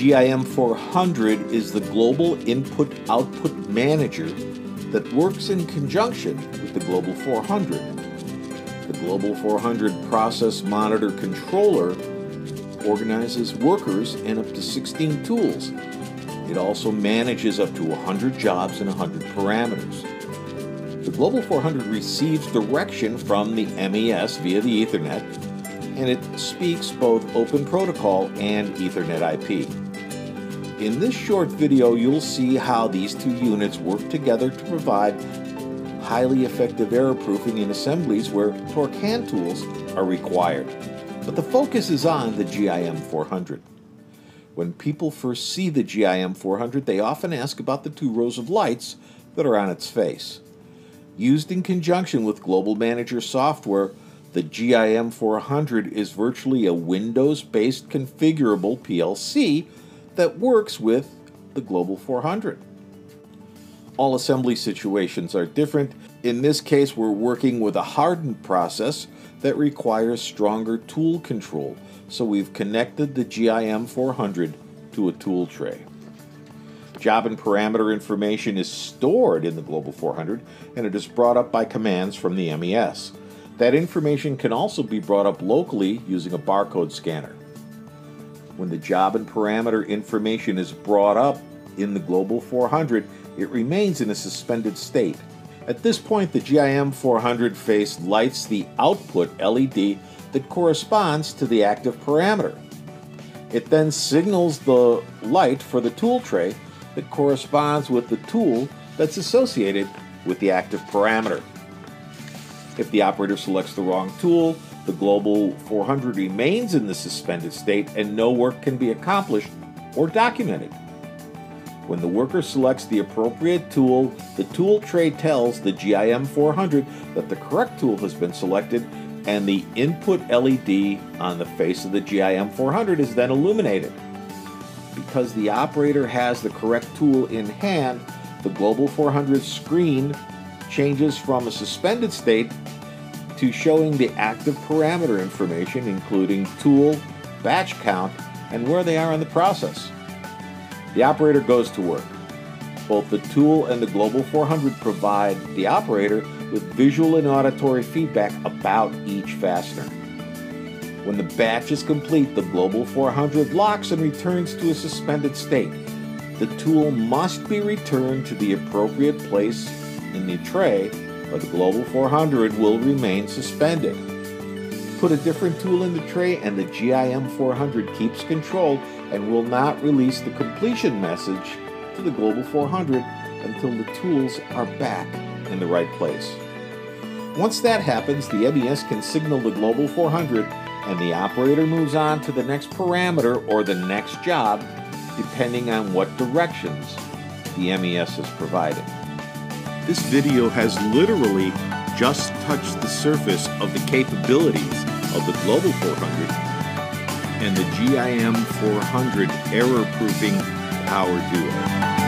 GIM 400 is the global input output manager that works in conjunction with the Global 400. The Global 400 Process Monitor Controller organizes workers and up to 16 tools. It also manages up to 100 jobs and 100 parameters. The Global 400 receives direction from the MES via the Ethernet, and it speaks both Open Protocol and Ethernet IP. In this short video, you'll see how these two units work together to provide highly effective error proofing in assemblies where torque hand tools are required. But the focus is on the GIM 400. When people first see the GIM 400, they often ask about the two rows of lights that are on its face. Used in conjunction with Global Manager software, the GIM 400 is virtually a Windows based configurable PLC that works with the Global 400. All assembly situations are different. In this case, we're working with a hardened process that requires stronger tool control, so we've connected the GIM 400 to a tool tray. Job and parameter information is stored in the Global 400 and it is brought up by commands from the MES. That information can also be brought up locally using a barcode scanner. When the job and parameter information is brought up in the Global 400, it remains in a suspended state. At this point, the GIM 400 face lights the output LED that corresponds to the active parameter. It then signals the light for the tool tray that corresponds with the tool that's associated with the active parameter. If the operator selects the wrong tool, the Global 400 remains in the suspended state and no work can be accomplished or documented. When the worker selects the appropriate tool, the tool tray tells the GIM 400 that the correct tool has been selected and the input LED on the face of the GIM 400 is then illuminated. Because the operator has the correct tool in hand, the Global 400 screen changes from a suspended state to showing the active parameter information, including tool, batch count, and where they are in the process. The operator goes to work. Both the tool and the Global 400 provide the operator with visual and auditory feedback about each fastener. When the batch is complete, the Global 400 locks and returns to a suspended state. The tool must be returned to the appropriate place in the tray or the Global 400 will remain suspended. Put a different tool in the tray and the GIM 400 keeps control and will not release the completion message to the Global 400 until the tools are back in the right place. Once that happens, the MES can signal the Global 400 and the operator moves on to the next parameter or the next job depending on what directions the MES is providing. This video has literally just touched the surface of the capabilities of the Global 400 and the GIM 400 error proofing power duo.